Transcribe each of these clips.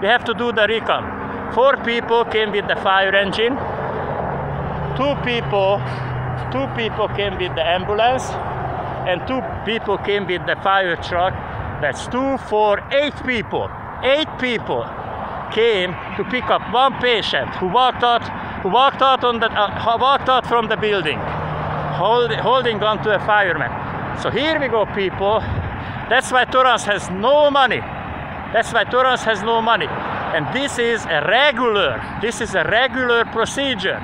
we have to do the recon. Four people came with the fire engine. Two people, two people came with the ambulance, and two people came with the fire truck. That's two, four, eight people. Eight people came to pick up one patient who walked out, who walked out on the, uh, walked out from the building, hold, holding on to a fireman. So here we go, people. That's why Torrance has no money. That's why Torrance has no money. And this is a regular, this is a regular procedure.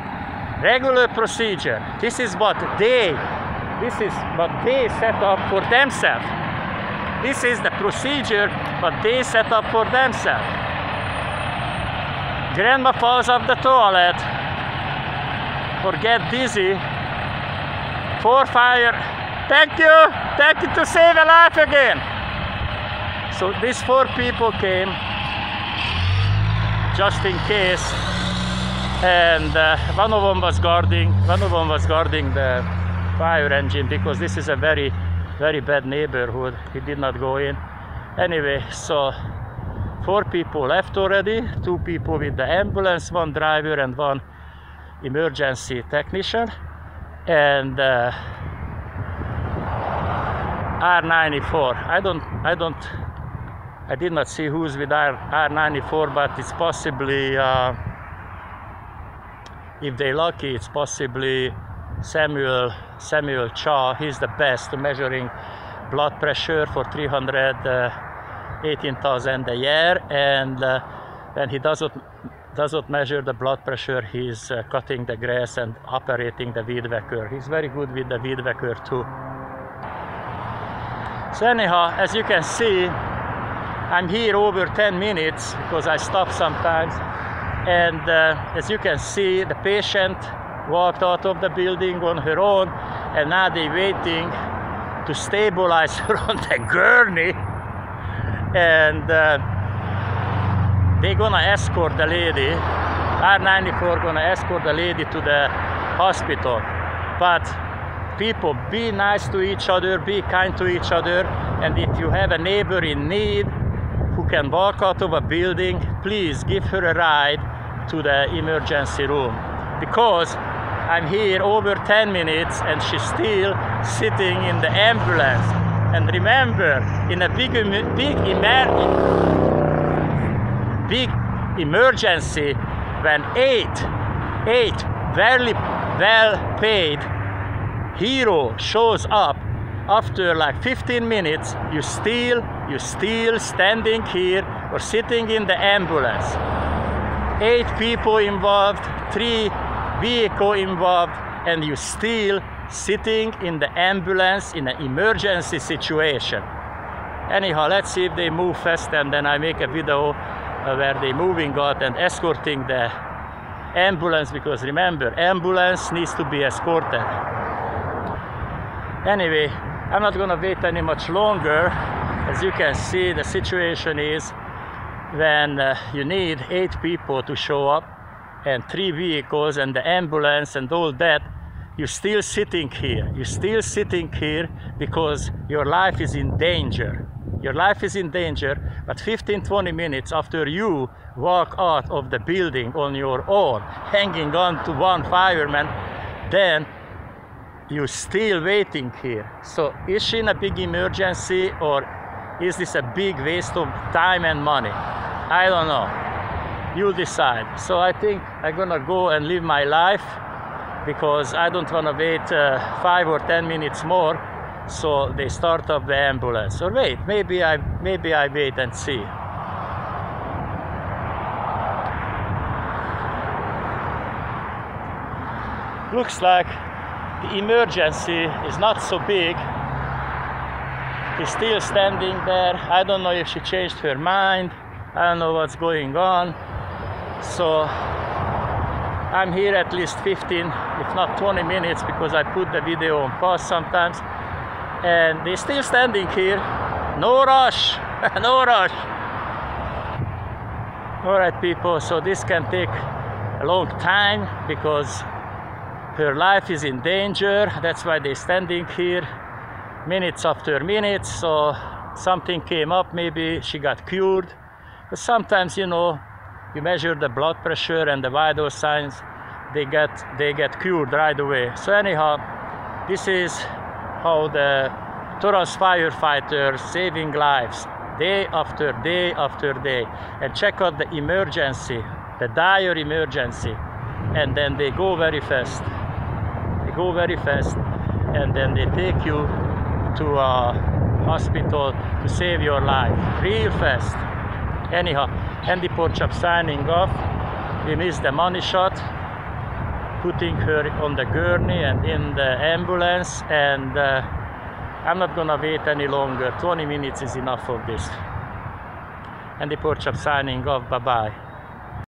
Regular procedure. This is what they, this is what they set up for themselves. This is the procedure what they set up for themselves. Grandma falls off the toilet or get dizzy. For fire. Thank you. Thank you to save a life again. So these four people came just in case. And uh, one of them was guarding one of them was guarding the fire engine because this is a very very bad neighborhood. He did not go in. Anyway so four people left already two people with the ambulance one driver and one emergency technician. And uh, R94 I don't I don't I did not see who's with R, R94, but it's possibly, uh, if they're lucky, it's possibly Samuel Samuel Chaw. He's the best measuring blood pressure for 318,000 a year, and uh, when he doesn't doesn't measure the blood pressure, he's uh, cutting the grass and operating the weed whacker. He's very good with the weed whacker too. So anyhow, as you can see, I'm here over 10 minutes because I stop sometimes. And uh, as you can see, the patient walked out of the building on her own, and now they're waiting to stabilize her on the gurney. And uh, they're gonna escort the lady. R94 gonna escort the lady to the hospital. But people, be nice to each other, be kind to each other, and if you have a neighbor in need, who can walk out of a building, please give her a ride to the emergency room. Because I'm here over 10 minutes and she's still sitting in the ambulance. And remember, in a big, big, emer big emergency, when eight, eight very well paid hero shows up after like 15 minutes, you still, you still standing here or sitting in the ambulance. Eight people involved, three vehicle involved, and you still sitting in the ambulance in an emergency situation. Anyhow, let's see if they move fast and then I make a video where they moving out and escorting the ambulance because remember, ambulance needs to be escorted. Anyway, I'm not gonna wait any much longer. As you can see, the situation is when uh, you need eight people to show up and three vehicles and the ambulance and all that, you're still sitting here. You're still sitting here because your life is in danger. Your life is in danger, but 15 20 minutes after you walk out of the building on your own, hanging on to one fireman, then you're still waiting here. So is she in a big emergency or is this a big waste of time and money? I don't know. You'll decide. So I think I'm gonna go and live my life because I don't wanna wait uh, five or ten minutes more so they start up the ambulance. Or wait, maybe I maybe I wait and see. Looks like the emergency is not so big. He's still standing there. I don't know if she changed her mind. I don't know what's going on. So I'm here at least 15, if not 20 minutes, because I put the video on pause sometimes. And they're still standing here. No rush, no rush. All right, people, so this can take a long time because her life is in danger. That's why they're standing here minutes after minutes. So something came up maybe she got cured. But sometimes, you know, you measure the blood pressure and the vital signs, they get they get cured right away. So anyhow, this is how the Torrance firefighters saving lives day after day after day. And check out the emergency, the dire emergency, and then they go very fast. Go very fast and then they take you to a hospital to save your life real fast. Anyhow, Andy Porkchop signing off. We missed the money shot, putting her on the gurney and in the ambulance and uh, I'm not gonna wait any longer. 20 minutes is enough of this. Andy Porkchop signing off. Bye bye.